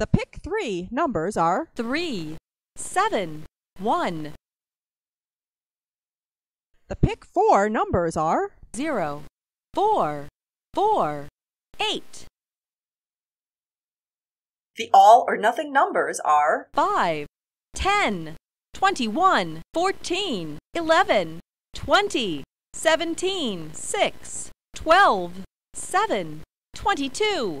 The pick three numbers are three, seven, one. the pick four numbers are zero, four, four, eight. The all or nothing numbers are five, ten, twenty one, fourteen, eleven, twenty, seventeen, six, twelve, seven, twenty two.